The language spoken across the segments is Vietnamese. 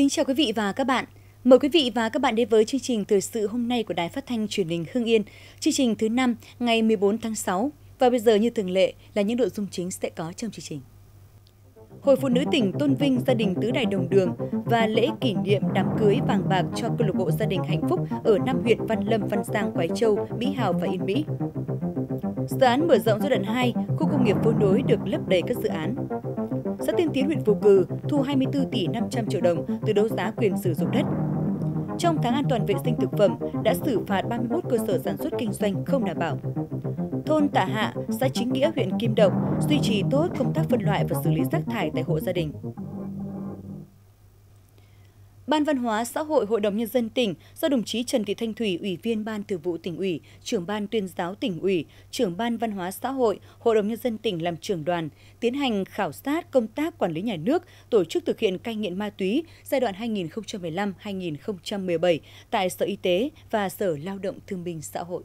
Kính chào quý vị và các bạn. Mời quý vị và các bạn đến với chương trình thời sự hôm nay của Đài Phát thanh Truyền hình Hưng Yên, chương trình thứ năm ngày 14 tháng 6. Và bây giờ như thường lệ là những nội dung chính sẽ có trong chương trình. Hội Phụ nữ tỉnh tôn vinh gia đình tứ đại đồng đường và lễ kỷ niệm đám cưới vàng bạc cho câu lạc bộ gia đình hạnh phúc ở năm huyện Văn Lâm, Văn Giang, Quái Châu, Mỹ Hào và Yên Mỹ. Dự án mở rộng giai đoạn 2, khu công nghiệp phố nối được lấp đầy các dự án. Xã Tiên Tiến huyện Phù Cử thu 24 tỷ 500 triệu đồng từ đấu giá quyền sử dụng đất. Trong tháng an toàn vệ sinh thực phẩm đã xử phạt 31 cơ sở sản xuất kinh doanh không đảm bảo. Thôn Tạ Hạ, xã Chính Nghĩa, huyện Kim Động duy trì tốt công tác phân loại và xử lý rác thải tại hộ gia đình. Ban Văn hóa Xã hội Hội đồng Nhân dân tỉnh do đồng chí Trần Thị Thanh Thủy, Ủy viên Ban Thường vụ tỉnh ủy, trưởng Ban tuyên giáo tỉnh ủy, trưởng Ban Văn hóa Xã hội Hội đồng Nhân dân tỉnh làm trưởng đoàn, tiến hành khảo sát công tác quản lý nhà nước, tổ chức thực hiện cai nghiện ma túy giai đoạn 2015-2017 tại Sở Y tế và Sở Lao động Thương binh Xã hội.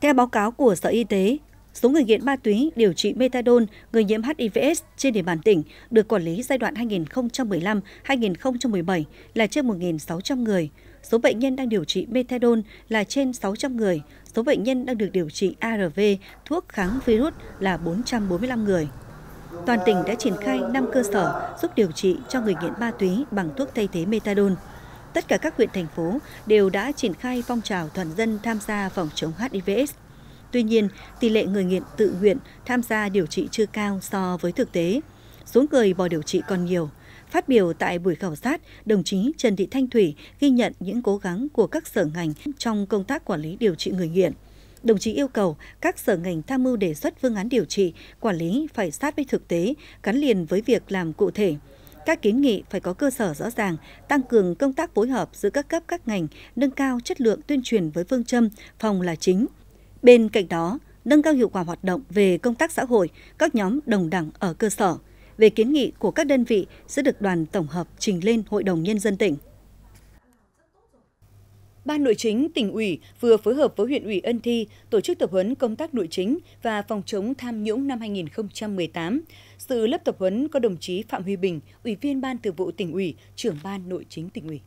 Theo báo cáo của Sở Y tế, số người nghiện ma túy điều trị methadone, người nhiễm HIVS trên địa bàn tỉnh được quản lý giai đoạn 2015-2017 là trên 1.600 người. Số bệnh nhân đang điều trị methadone là trên 600 người. Số bệnh nhân đang được điều trị ARV, thuốc kháng virus là 445 người. Toàn tỉnh đã triển khai 5 cơ sở giúp điều trị cho người nghiện ma túy bằng thuốc thay thế methadone. Tất cả các huyện thành phố đều đã triển khai phong trào toàn dân tham gia phòng chống HIVS. Tuy nhiên, tỷ lệ người nghiện tự nguyện tham gia điều trị chưa cao so với thực tế. Số người bỏ điều trị còn nhiều. Phát biểu tại buổi khảo sát, đồng chí Trần Thị Thanh Thủy ghi nhận những cố gắng của các sở ngành trong công tác quản lý điều trị người nghiện. Đồng chí yêu cầu các sở ngành tham mưu đề xuất phương án điều trị, quản lý phải sát với thực tế, gắn liền với việc làm cụ thể. Các kiến nghị phải có cơ sở rõ ràng, tăng cường công tác phối hợp giữa các cấp các ngành, nâng cao chất lượng tuyên truyền với phương châm phòng là chính, Bên cạnh đó, nâng cao hiệu quả hoạt động về công tác xã hội, các nhóm đồng đẳng ở cơ sở, về kiến nghị của các đơn vị sẽ được đoàn tổng hợp trình lên Hội đồng Nhân dân tỉnh. Ban nội chính tỉnh ủy vừa phối hợp với huyện ủy Ân Thi tổ chức tập huấn công tác nội chính và phòng chống tham nhũng năm 2018. Sự lớp tập huấn có đồng chí Phạm Huy Bình, Ủy viên Ban Thường vụ tỉnh ủy, trưởng Ban nội chính tỉnh ủy.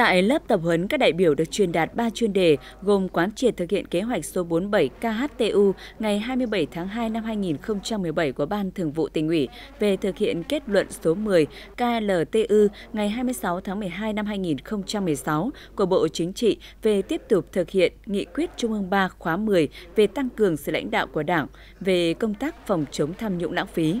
Tại lớp tập huấn, các đại biểu được truyền đạt 3 chuyên đề gồm quán triệt thực hiện kế hoạch số 47 KHTU ngày 27 tháng 2 năm 2017 của Ban Thường vụ tỉnh ủy về thực hiện kết luận số 10 KLTU ngày 26 tháng 12 năm 2016 của Bộ Chính trị về tiếp tục thực hiện nghị quyết Trung ương 3 khóa 10 về tăng cường sự lãnh đạo của Đảng về công tác phòng chống tham nhũng lãng phí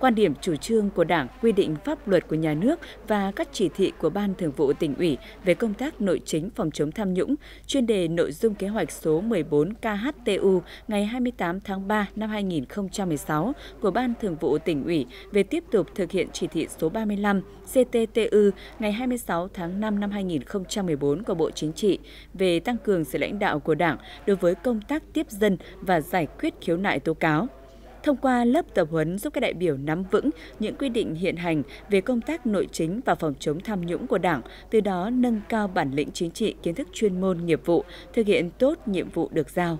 quan điểm chủ trương của Đảng, quy định pháp luật của nhà nước và các chỉ thị của Ban Thường vụ tỉnh ủy về công tác nội chính phòng chống tham nhũng, chuyên đề nội dung kế hoạch số 14 KHTU ngày 28 tháng 3 năm 2016 của Ban Thường vụ tỉnh ủy về tiếp tục thực hiện chỉ thị số 35 CTTU ngày 26 tháng 5 năm 2014 của Bộ Chính trị về tăng cường sự lãnh đạo của Đảng đối với công tác tiếp dân và giải quyết khiếu nại tố cáo thông qua lớp tập huấn giúp các đại biểu nắm vững những quy định hiện hành về công tác nội chính và phòng chống tham nhũng của Đảng, từ đó nâng cao bản lĩnh chính trị, kiến thức chuyên môn, nghiệp vụ, thực hiện tốt nhiệm vụ được giao.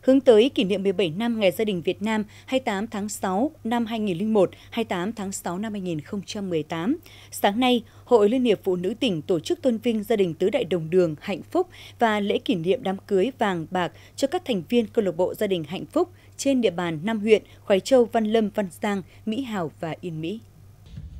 Hướng tới kỷ niệm 17 năm Ngày Gia đình Việt Nam 28 tháng 6 năm 2001, 28 tháng 6 năm 2018, sáng nay, Hội Liên hiệp Phụ nữ tỉnh tổ chức tôn vinh gia đình tứ đại đồng đường hạnh phúc và lễ kỷ niệm đám cưới vàng bạc cho các thành viên câu lạc bộ gia đình hạnh phúc trên địa bàn năm huyện Khoái Châu, Văn Lâm, Văn Giang, Mỹ Hào và Yên Mỹ.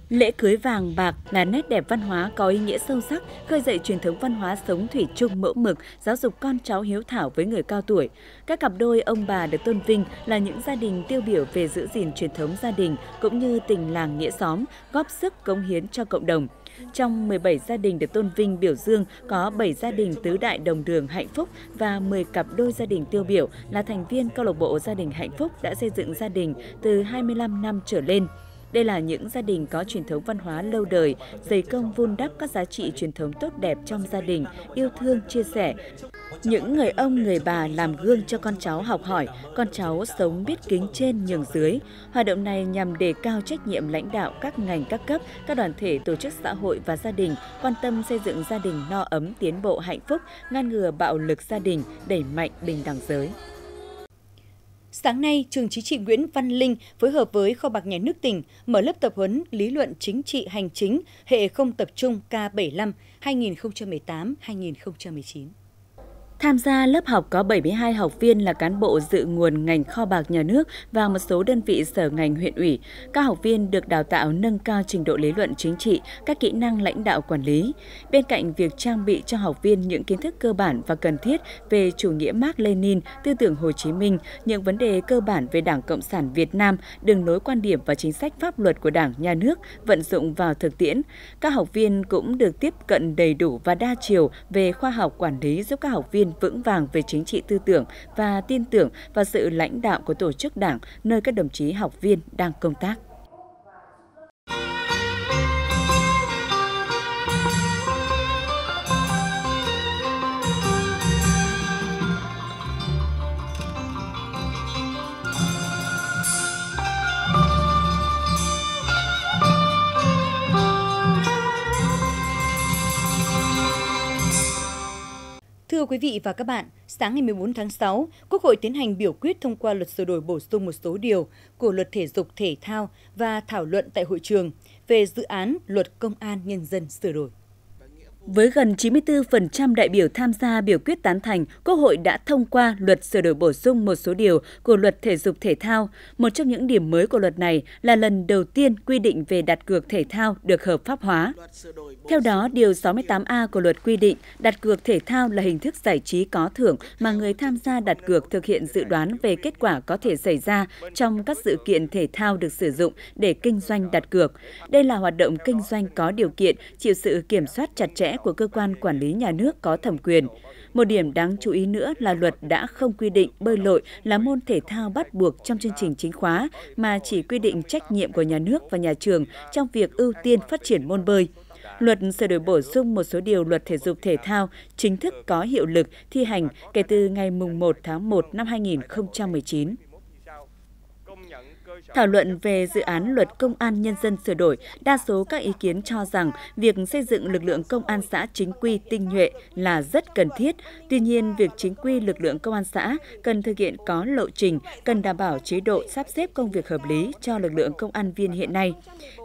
Lễ cưới vàng bạc là nét đẹp văn hóa có ý nghĩa sâu sắc, khơi dậy truyền thống văn hóa sống thủy chung mẫu mực, giáo dục con cháu hiếu thảo với người cao tuổi. Các cặp đôi ông bà được tôn vinh là những gia đình tiêu biểu về giữ gìn truyền thống gia đình cũng như tình làng nghĩa xóm, góp sức cống hiến cho cộng đồng. Trong 17 gia đình được tôn vinh biểu dương, có 7 gia đình tứ đại đồng đường hạnh phúc và 10 cặp đôi gia đình tiêu biểu là thành viên câu lạc bộ gia đình hạnh phúc đã xây dựng gia đình từ 25 năm trở lên. Đây là những gia đình có truyền thống văn hóa lâu đời, dày công vun đắp các giá trị truyền thống tốt đẹp trong gia đình, yêu thương, chia sẻ. Những người ông, người bà làm gương cho con cháu học hỏi, con cháu sống biết kính trên nhường dưới. Hoạt động này nhằm đề cao trách nhiệm lãnh đạo các ngành các cấp, các đoàn thể tổ chức xã hội và gia đình, quan tâm xây dựng gia đình no ấm, tiến bộ hạnh phúc, ngăn ngừa bạo lực gia đình, đẩy mạnh bình đẳng giới. Sáng nay, trường chính trị Nguyễn Văn Linh phối hợp với Kho bạc Nhà nước tỉnh mở lớp tập huấn lý luận chính trị hành chính hệ không tập trung K75 2018-2019. Tham gia lớp học có 72 học viên là cán bộ dự nguồn ngành kho bạc nhà nước và một số đơn vị sở ngành huyện ủy. Các học viên được đào tạo nâng cao trình độ lý luận chính trị, các kỹ năng lãnh đạo quản lý. Bên cạnh việc trang bị cho học viên những kiến thức cơ bản và cần thiết về chủ nghĩa Mark Lenin, tư tưởng Hồ Chí Minh, những vấn đề cơ bản về Đảng Cộng sản Việt Nam, đường lối quan điểm và chính sách pháp luật của Đảng, Nhà nước vận dụng vào thực tiễn. Các học viên cũng được tiếp cận đầy đủ và đa chiều về khoa học quản lý giúp các học viên viên vững vàng về chính trị tư tưởng và tin tưởng vào sự lãnh đạo của tổ chức đảng, nơi các đồng chí học viên đang công tác. Quý vị và các bạn, sáng ngày 14 tháng 6, Quốc hội tiến hành biểu quyết thông qua luật sửa đổi bổ sung một số điều của luật thể dục thể thao và thảo luận tại hội trường về dự án luật công an nhân dân sửa đổi. Với gần 94% đại biểu tham gia biểu quyết tán thành, Quốc hội đã thông qua luật sửa đổi bổ sung một số điều của luật thể dục thể thao. Một trong những điểm mới của luật này là lần đầu tiên quy định về đặt cược thể thao được hợp pháp hóa. Theo đó, điều 68A của luật quy định đặt cược thể thao là hình thức giải trí có thưởng mà người tham gia đặt cược thực hiện dự đoán về kết quả có thể xảy ra trong các sự kiện thể thao được sử dụng để kinh doanh đặt cược. Đây là hoạt động kinh doanh có điều kiện, chịu sự kiểm soát chặt chẽ của cơ quan quản lý nhà nước có thẩm quyền. Một điểm đáng chú ý nữa là luật đã không quy định bơi lội là môn thể thao bắt buộc trong chương trình chính khóa, mà chỉ quy định trách nhiệm của nhà nước và nhà trường trong việc ưu tiên phát triển môn bơi. Luật sửa đổi bổ sung một số điều luật thể dục thể thao chính thức có hiệu lực thi hành kể từ ngày 1 tháng 1 năm 2019. Thảo luận về dự án luật công an nhân dân sửa đổi, đa số các ý kiến cho rằng việc xây dựng lực lượng công an xã chính quy tinh nhuệ là rất cần thiết. Tuy nhiên, việc chính quy lực lượng công an xã cần thực hiện có lộ trình, cần đảm bảo chế độ sắp xếp công việc hợp lý cho lực lượng công an viên hiện nay.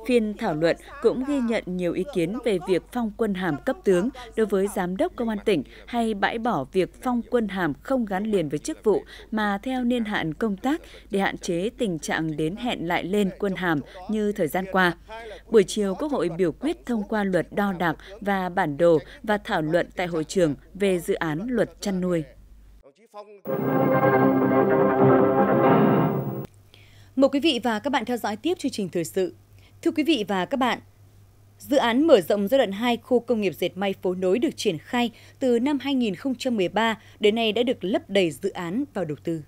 Phiên thảo luận cũng ghi nhận nhiều ý kiến về việc phong quân hàm cấp tướng đối với giám đốc công an tỉnh hay bãi bỏ việc phong quân hàm không gắn liền với chức vụ mà theo niên hạn công tác để hạn chế tình trạng đến đến hẹn lại lên quân hàm như thời gian qua. Buổi chiều, Quốc hội biểu quyết thông qua luật đo đạc và bản đồ và thảo luận tại hội trường về dự án luật chăn nuôi. Mời quý vị và các bạn theo dõi tiếp chương trình thời sự. Thưa quý vị và các bạn, Dự án mở rộng giai đoạn 2 khu công nghiệp dệt may phố nối được triển khai từ năm 2013 đến nay đã được lấp đầy dự án vào đầu tư.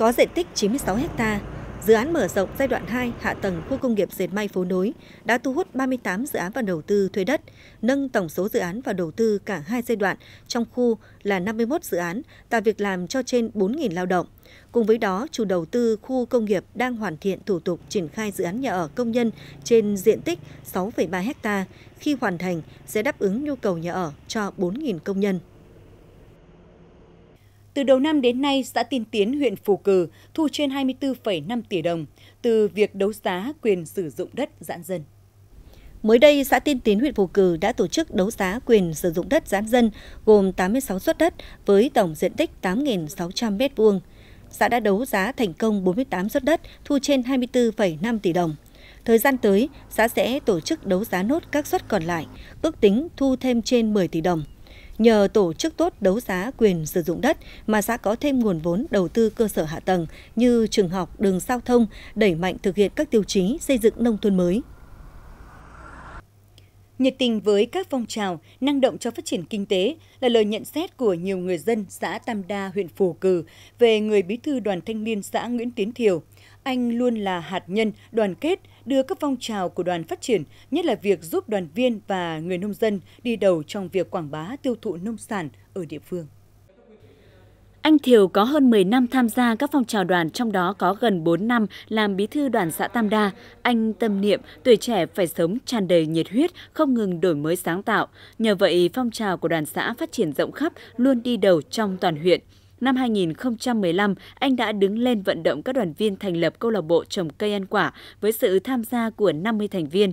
Có diện tích 96 ha, dự án mở rộng giai đoạn 2 hạ tầng khu công nghiệp dệt may phố nối đã thu hút 38 dự án vào đầu tư thuê đất, nâng tổng số dự án vào đầu tư cả hai giai đoạn trong khu là 51 dự án, tạo việc làm cho trên 4.000 lao động. Cùng với đó, chủ đầu tư khu công nghiệp đang hoàn thiện thủ tục triển khai dự án nhà ở công nhân trên diện tích 6,3 ha. Khi hoàn thành, sẽ đáp ứng nhu cầu nhà ở cho 4.000 công nhân. Từ đầu năm đến nay, xã Tiên Tiến, huyện Phù Cử thu trên 24,5 tỷ đồng từ việc đấu giá quyền sử dụng đất giãn dân. Mới đây, xã Tiên Tiến, huyện Phù Cử đã tổ chức đấu giá quyền sử dụng đất giãn dân gồm 86 suất đất với tổng diện tích 8.600 m2. Xã đã đấu giá thành công 48 suất đất thu trên 24,5 tỷ đồng. Thời gian tới, xã sẽ tổ chức đấu giá nốt các suất còn lại, ước tính thu thêm trên 10 tỷ đồng. Nhờ tổ chức tốt đấu giá quyền sử dụng đất mà xã có thêm nguồn vốn đầu tư cơ sở hạ tầng như trường học, đường giao thông, đẩy mạnh thực hiện các tiêu chí xây dựng nông thôn mới. Nhiệt tình với các phong trào, năng động cho phát triển kinh tế là lời nhận xét của nhiều người dân xã Tam Đa, huyện Phù Cử về người bí thư đoàn thanh niên xã Nguyễn Tiến Thiều. Anh luôn là hạt nhân, đoàn kết, đưa các phong trào của đoàn phát triển, nhất là việc giúp đoàn viên và người nông dân đi đầu trong việc quảng bá tiêu thụ nông sản ở địa phương. Anh Thiều có hơn 10 năm tham gia các phong trào đoàn, trong đó có gần 4 năm làm bí thư đoàn xã Tam Đa. Anh tâm niệm tuổi trẻ phải sống tràn đầy nhiệt huyết, không ngừng đổi mới sáng tạo. Nhờ vậy, phong trào của đoàn xã phát triển rộng khắp, luôn đi đầu trong toàn huyện. Năm 2015, anh đã đứng lên vận động các đoàn viên thành lập câu lạc bộ trồng cây ăn quả với sự tham gia của 50 thành viên.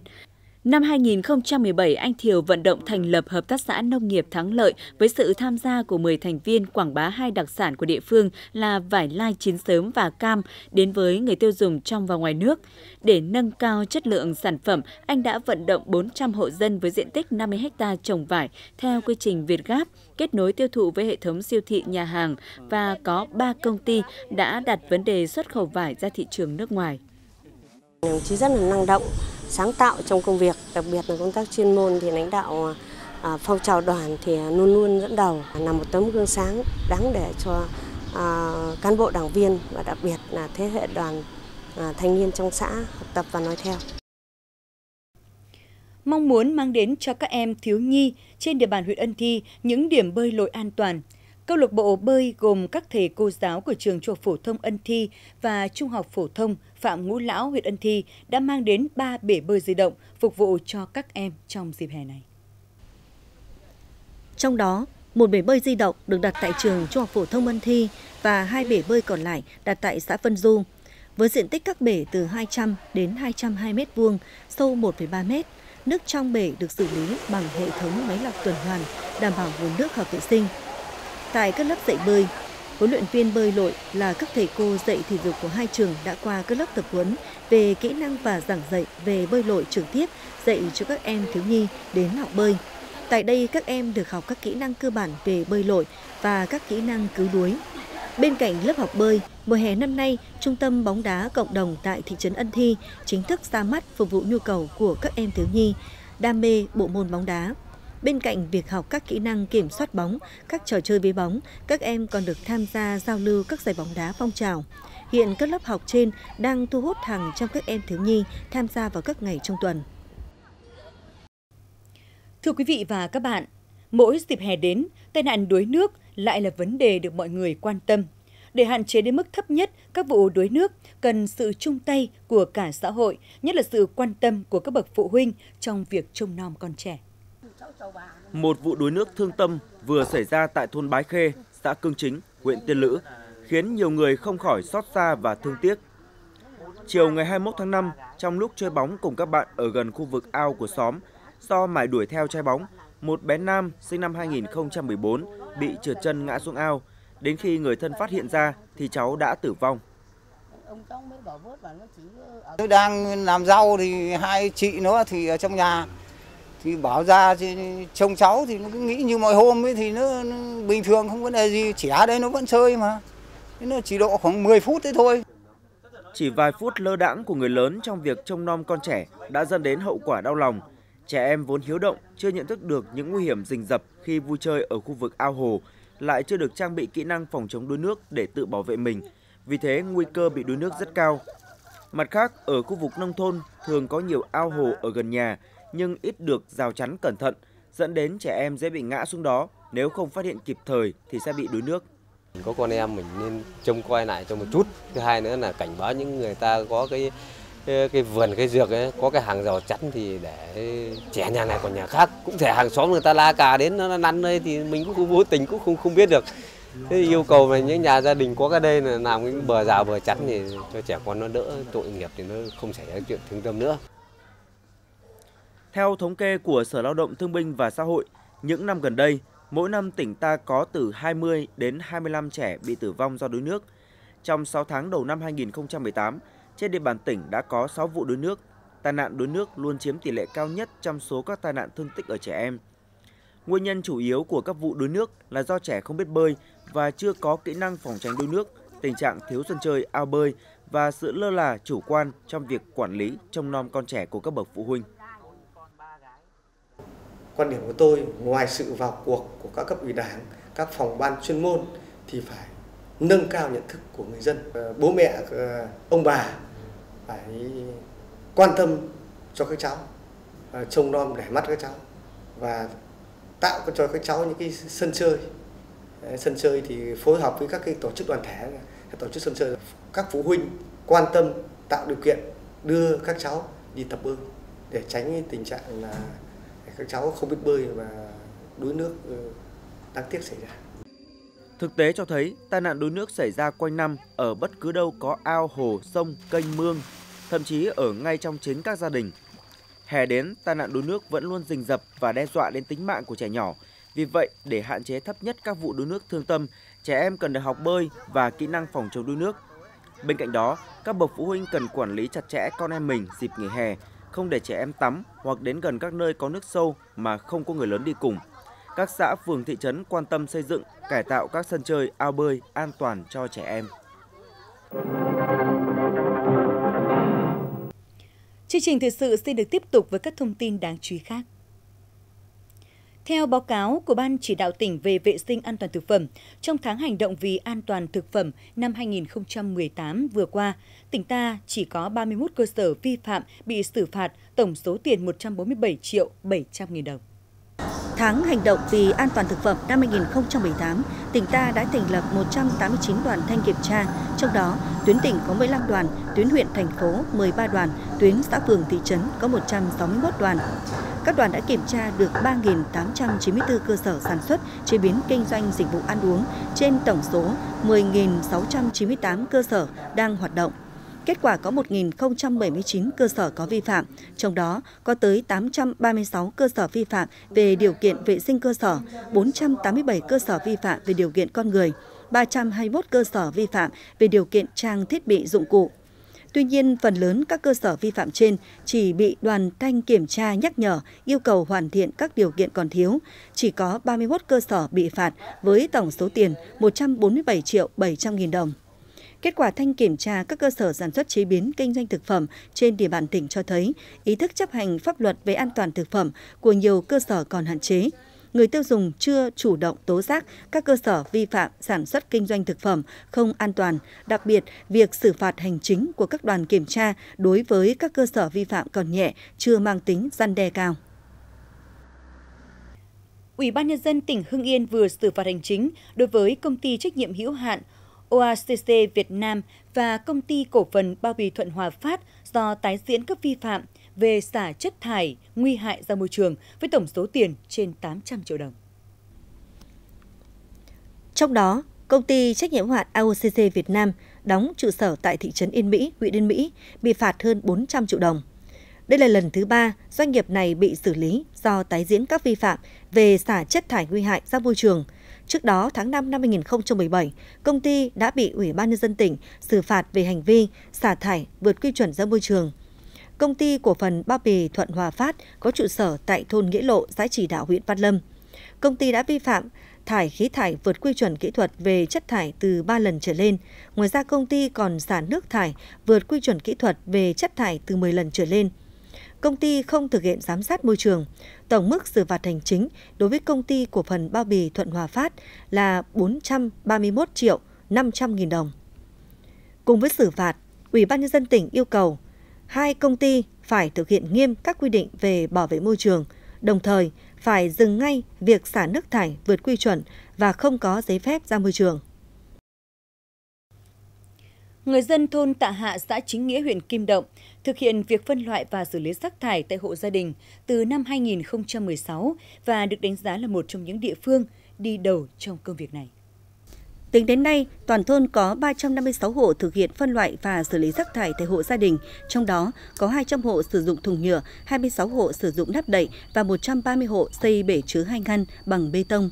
Năm 2017, anh Thiều vận động thành lập Hợp tác xã Nông nghiệp Thắng Lợi với sự tham gia của 10 thành viên quảng bá hai đặc sản của địa phương là vải lai chín sớm và cam đến với người tiêu dùng trong và ngoài nước. Để nâng cao chất lượng sản phẩm, anh đã vận động 400 hộ dân với diện tích 50 ha trồng vải theo quy trình Việt Gáp, kết nối tiêu thụ với hệ thống siêu thị nhà hàng và có 3 công ty đã đặt vấn đề xuất khẩu vải ra thị trường nước ngoài. Đồng chí rất là năng động, sáng tạo trong công việc, đặc biệt là công tác chuyên môn thì lãnh đạo à, phong trào đoàn thì luôn luôn dẫn đầu là một tấm gương sáng đáng để cho à, cán bộ đảng viên và đặc biệt là thế hệ đoàn à, thanh niên trong xã học tập và nói theo. Mong muốn mang đến cho các em thiếu nhi trên địa bàn huyện Ân Thi những điểm bơi lội an toàn, Câu lạc bộ bơi gồm các thầy cô giáo của trường trung học phổ thông Ân Thi và Trung học phổ thông Phạm Ngũ Lão huyện Ân Thi đã mang đến 3 bể bơi di động phục vụ cho các em trong dịp hè này. Trong đó, một bể bơi di động được đặt tại trường Trung học phổ thông Ân Thi và hai bể bơi còn lại đặt tại xã Vân Du. Với diện tích các bể từ 200 đến 220 m vuông, sâu 1,3 m, nước trong bể được xử lý bằng hệ thống máy lọc tuần hoàn, đảm bảo nguồn nước hợp vệ sinh. Tại các lớp dạy bơi, huấn luyện viên bơi lội là các thầy cô dạy thể dục của hai trường đã qua các lớp tập huấn về kỹ năng và giảng dạy về bơi lội trực tiếp dạy cho các em thiếu nhi đến học bơi. Tại đây các em được học các kỹ năng cơ bản về bơi lội và các kỹ năng cứu đuối. Bên cạnh lớp học bơi, mùa hè năm nay, Trung tâm bóng đá cộng đồng tại thị trấn Ân Thi chính thức ra mắt phục vụ nhu cầu của các em thiếu nhi đam mê bộ môn bóng đá. Bên cạnh việc học các kỹ năng kiểm soát bóng, các trò chơi với bóng, các em còn được tham gia giao lưu các giải bóng đá phong trào. Hiện các lớp học trên đang thu hút hàng trăm các em thiếu nhi tham gia vào các ngày trong tuần. Thưa quý vị và các bạn, mỗi dịp hè đến, tai nạn đuối nước lại là vấn đề được mọi người quan tâm. Để hạn chế đến mức thấp nhất các vụ đuối nước, cần sự chung tay của cả xã hội, nhất là sự quan tâm của các bậc phụ huynh trong việc trông nom con trẻ. Một vụ đuối nước thương tâm vừa xảy ra tại thôn Bái Khê, xã Cương Chính, huyện Tiên Lữ, khiến nhiều người không khỏi xót xa và thương tiếc. Chiều ngày 21 tháng 5, trong lúc chơi bóng cùng các bạn ở gần khu vực ao của xóm, do mải đuổi theo trái bóng, một bé nam sinh năm 2014 bị trượt chân ngã xuống ao. Đến khi người thân phát hiện ra thì cháu đã tử vong. Tôi đang làm rau thì hai chị nữa thì ở trong nhà thì bảo ra thì trông cháu thì nó cứ nghĩ như mọi hôm ấy thì nó, nó bình thường không vấn đề gì. Trẻ đây nó vẫn chơi mà. Nó chỉ độ khoảng 10 phút thế thôi. Chỉ vài phút lơ đãng của người lớn trong việc trông nom con trẻ đã dẫn đến hậu quả đau lòng. Trẻ em vốn hiếu động chưa nhận thức được những nguy hiểm rình rập khi vui chơi ở khu vực ao hồ lại chưa được trang bị kỹ năng phòng chống đuối nước để tự bảo vệ mình. Vì thế nguy cơ bị đuối nước rất cao. Mặt khác ở khu vực nông thôn thường có nhiều ao hồ ở gần nhà nhưng ít được rào chắn cẩn thận, dẫn đến trẻ em dễ bị ngã xuống đó nếu không phát hiện kịp thời thì sẽ bị đuối nước. Có con em mình nên trông coi lại cho một chút. Thứ hai nữa là cảnh báo những người ta có cái cái, cái vườn cái dược ấy có cái hàng rào chắn thì để trẻ nhà này còn nhà khác cũng thể hàng xóm người ta la cà đến nó năn đây thì mình cũng không vô tình cũng không không biết được thế yêu cầu về những nhà gia đình có cái đây là làm cái bờ rào bờ chắn thì cho trẻ con nó đỡ tội nghiệp thì nó không xảy ra chuyện thương tâm nữa theo thống kê của Sở Lao động Thương binh và Xã hội, những năm gần đây, mỗi năm tỉnh ta có từ 20 đến 25 trẻ bị tử vong do đuối nước. Trong 6 tháng đầu năm 2018, trên địa bàn tỉnh đã có 6 vụ đuối nước. Tai nạn đuối nước luôn chiếm tỷ lệ cao nhất trong số các tai nạn thương tích ở trẻ em. Nguyên nhân chủ yếu của các vụ đuối nước là do trẻ không biết bơi và chưa có kỹ năng phòng tránh đuối nước, tình trạng thiếu sân chơi, ao bơi và sự lơ là chủ quan trong việc quản lý trông nom con trẻ của các bậc phụ huynh quan điểm của tôi, ngoài sự vào cuộc của các cấp ủy đảng, các phòng ban chuyên môn thì phải nâng cao nhận thức của người dân. Ờ, bố mẹ ờ, ông bà phải quan tâm cho các cháu ờ, trông nom để mắt các cháu và tạo cho các cháu những cái sân chơi. Sân chơi thì phối hợp với các cái tổ chức đoàn thể tổ chức sân chơi, các phụ huynh quan tâm, tạo điều kiện đưa các cháu đi tập bơi để tránh tình trạng là các cháu không biết bơi và đuối nước ừ, đáng tiếc xảy ra. Thực tế cho thấy tai nạn đuối nước xảy ra quanh năm ở bất cứ đâu có ao, hồ, sông, kênh, mương, thậm chí ở ngay trong chính các gia đình. Hè đến, tai nạn đuối nước vẫn luôn rình rập và đe dọa đến tính mạng của trẻ nhỏ. Vì vậy, để hạn chế thấp nhất các vụ đuối nước thương tâm, trẻ em cần được học bơi và kỹ năng phòng chống đuối nước. Bên cạnh đó, các bậc phụ huynh cần quản lý chặt chẽ con em mình dịp nghỉ hè, không để trẻ em tắm hoặc đến gần các nơi có nước sâu mà không có người lớn đi cùng. Các xã phường thị trấn quan tâm xây dựng, cải tạo các sân chơi, ao bơi an toàn cho trẻ em. Chương trình thời sự xin được tiếp tục với các thông tin đáng chú ý khác. Theo báo cáo của Ban chỉ đạo tỉnh về vệ sinh an toàn thực phẩm, trong tháng hành động vì an toàn thực phẩm năm 2018 vừa qua, tỉnh ta chỉ có 31 cơ sở vi phạm bị xử phạt tổng số tiền 147 triệu 700 nghìn đồng. Tháng hành động vì an toàn thực phẩm năm 2018, tỉnh ta đã thành lập 189 đoàn thanh kiểm tra, trong đó tuyến tỉnh có 15 đoàn, tuyến huyện thành phố 13 đoàn, tuyến xã phường thị trấn có 161 đoàn. Các đoàn đã kiểm tra được 3.894 cơ sở sản xuất, chế biến kinh doanh dịch vụ ăn uống trên tổng số 10.698 cơ sở đang hoạt động. Kết quả có 1.079 cơ sở có vi phạm, trong đó có tới 836 cơ sở vi phạm về điều kiện vệ sinh cơ sở, 487 cơ sở vi phạm về điều kiện con người, 321 cơ sở vi phạm về điều kiện trang thiết bị dụng cụ. Tuy nhiên, phần lớn các cơ sở vi phạm trên chỉ bị đoàn thanh kiểm tra nhắc nhở, yêu cầu hoàn thiện các điều kiện còn thiếu. Chỉ có 31 cơ sở bị phạt với tổng số tiền 147 triệu 700 nghìn đồng. Kết quả thanh kiểm tra các cơ sở sản xuất chế biến kinh doanh thực phẩm trên địa bàn tỉnh cho thấy ý thức chấp hành pháp luật về an toàn thực phẩm của nhiều cơ sở còn hạn chế. Người tiêu dùng chưa chủ động tố giác các cơ sở vi phạm sản xuất kinh doanh thực phẩm không an toàn, đặc biệt việc xử phạt hành chính của các đoàn kiểm tra đối với các cơ sở vi phạm còn nhẹ, chưa mang tính răn đe cao. Ủy ban nhân dân tỉnh Hưng Yên vừa xử phạt hành chính đối với công ty trách nhiệm hữu hạn OACC Việt Nam và công ty cổ phần bao bì Thuận Hòa Phát do tái diễn các vi phạm về xả chất thải nguy hại ra môi trường với tổng số tiền trên 800 triệu đồng. Trong đó, công ty trách nhiệm hoạn hạn AOCC Việt Nam đóng trụ sở tại thị trấn Yên Mỹ, huyện Yên Mỹ bị phạt hơn 400 triệu đồng. Đây là lần thứ ba doanh nghiệp này bị xử lý do tái diễn các vi phạm về xả chất thải nguy hại ra môi trường – Trước đó, tháng 5 năm 2017, công ty đã bị Ủy ban nhân dân tỉnh xử phạt về hành vi xả thải vượt quy chuẩn ra môi trường. Công ty cổ phần bao bì Thuận Hòa Phát có trụ sở tại thôn Nghĩa Lộ, xã Chỉ Đạo, huyện Văn Lâm. Công ty đã vi phạm thải khí thải vượt quy chuẩn kỹ thuật về chất thải từ 3 lần trở lên. Ngoài ra công ty còn xả nước thải vượt quy chuẩn kỹ thuật về chất thải từ 10 lần trở lên công ty không thực hiện giám sát môi trường. Tổng mức xử phạt hành chính đối với công ty cổ phần bao bì Thuận Hòa Phát là 431 triệu 500 nghìn đồng. Cùng với xử phạt, Ủy ban nhân dân tỉnh yêu cầu hai công ty phải thực hiện nghiêm các quy định về bảo vệ môi trường, đồng thời phải dừng ngay việc xả nước thải vượt quy chuẩn và không có giấy phép ra môi trường. Người dân thôn Tạ Hạ, xã Chính Nghĩa, huyện Kim Động thực hiện việc phân loại và xử lý rác thải tại hộ gia đình từ năm 2016 và được đánh giá là một trong những địa phương đi đầu trong công việc này. Tính đến nay, toàn thôn có 356 hộ thực hiện phân loại và xử lý rác thải tại hộ gia đình, trong đó có 200 hộ sử dụng thùng nhựa, 26 hộ sử dụng nắp đậy và 130 hộ xây bể chứa hai ngăn bằng bê tông.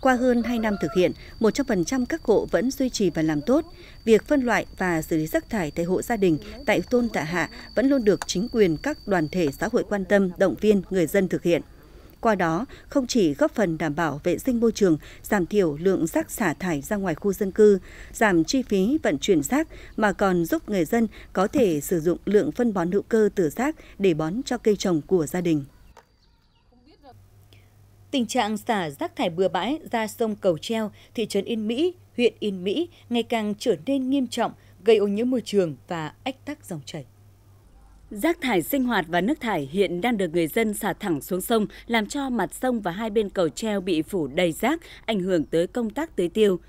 Qua hơn 2 năm thực hiện, 100% các hộ vẫn duy trì và làm tốt. Việc phân loại và xử lý rác thải tại hộ gia đình tại thôn Tạ Hạ vẫn luôn được chính quyền các đoàn thể xã hội quan tâm, động viên người dân thực hiện. Qua đó, không chỉ góp phần đảm bảo vệ sinh môi trường, giảm thiểu lượng rác xả thải ra ngoài khu dân cư, giảm chi phí vận chuyển rác mà còn giúp người dân có thể sử dụng lượng phân bón hữu cơ từ rác để bón cho cây trồng của gia đình. Tình trạng xả rác thải bừa bãi ra sông Cầu Treo, thị trấn Yên Mỹ, huyện Yên Mỹ ngày càng trở nên nghiêm trọng, gây ô nhiễm môi trường và ách tắc dòng chảy. Rác thải sinh hoạt và nước thải hiện đang được người dân xả thẳng xuống sông, làm cho mặt sông và hai bên cầu treo bị phủ đầy rác, ảnh hưởng tới công tác tưới tiêu.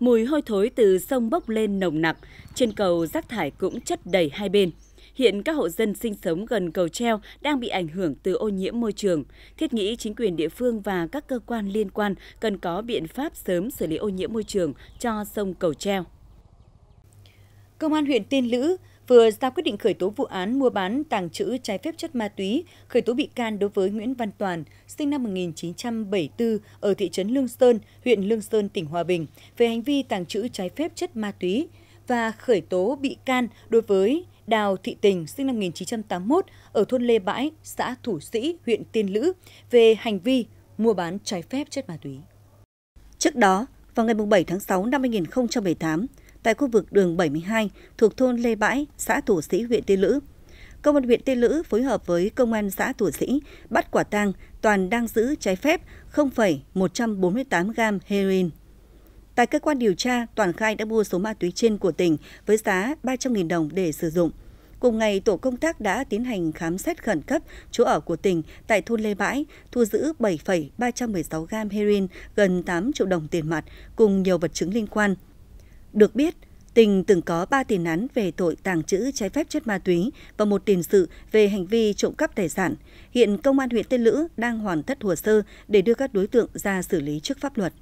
Mùi hôi thối từ sông bốc lên nồng nặc, trên cầu rác thải cũng chất đầy hai bên. Hiện các hộ dân sinh sống gần cầu treo đang bị ảnh hưởng từ ô nhiễm môi trường. Thiết nghĩ chính quyền địa phương và các cơ quan liên quan cần có biện pháp sớm xử lý ô nhiễm môi trường cho sông cầu treo. Công an huyện Tiên Lữ vừa ra quyết định khởi tố vụ án mua bán tàng trữ trái phép chất ma túy, khởi tố bị can đối với Nguyễn Văn Toàn, sinh năm 1974 ở thị trấn Lương Sơn, huyện Lương Sơn, tỉnh Hòa Bình, về hành vi tàng trữ trái phép chất ma túy và khởi tố bị can đối với Đào Thị Tình, sinh năm 1981, ở thôn Lê Bãi, xã Thủ Sĩ, huyện Tiên Lữ, về hành vi mua bán trái phép chất ma túy. Trước đó, vào ngày 7 tháng 6 năm 2018, tại khu vực đường 72 thuộc thôn Lê Bãi, xã Thủ Sĩ, huyện Tiên Lữ. Công an huyện Tiên Lữ phối hợp với công an xã Thủ Sĩ bắt quả tang Toàn đang giữ trái phép 0,148 gam heroin. Tại cơ quan điều tra, Toàn khai đã mua số ma túy trên của tỉnh với giá 300.000 đồng để sử dụng. Cùng ngày, tổ công tác đã tiến hành khám xét khẩn cấp chỗ ở của tỉnh tại thôn Lê Bãi, thu giữ 7,316 gam heroin, gần 8 triệu đồng tiền mặt, cùng nhiều vật chứng liên quan. Được biết, Tình từng có 3 tiền án về tội tàng trữ trái phép chất ma túy và một tiền sự về hành vi trộm cắp tài sản. Hiện Công an huyện Tiên Lữ đang hoàn tất hồ sơ để đưa các đối tượng ra xử lý trước pháp luật.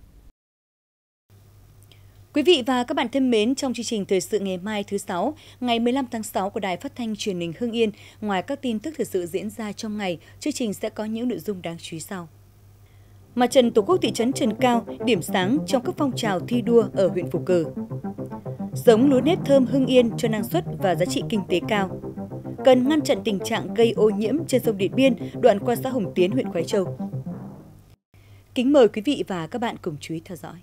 Quý vị và các bạn thân mến, trong chương trình Thời sự ngày mai thứ Sáu, ngày 15 tháng 6 của Đài Phát thanh Truyền hình Hưng Yên, ngoài các tin tức thời sự diễn ra trong ngày, chương trình sẽ có những nội dung đáng chú ý sau. Mặt trận Tổ quốc thị trấn Trần Cao điểm sáng trong các phong trào thi đua ở huyện Phù Cử. Giống lúa nếp thơm Hưng Yên cho năng suất và giá trị kinh tế cao. Cần ngăn chặn tình trạng gây ô nhiễm trên sông Điện Biên, đoạn qua xã Hồng Tiến, huyện Khói Châu. Kính mời quý vị và các bạn cùng chú ý theo dõi.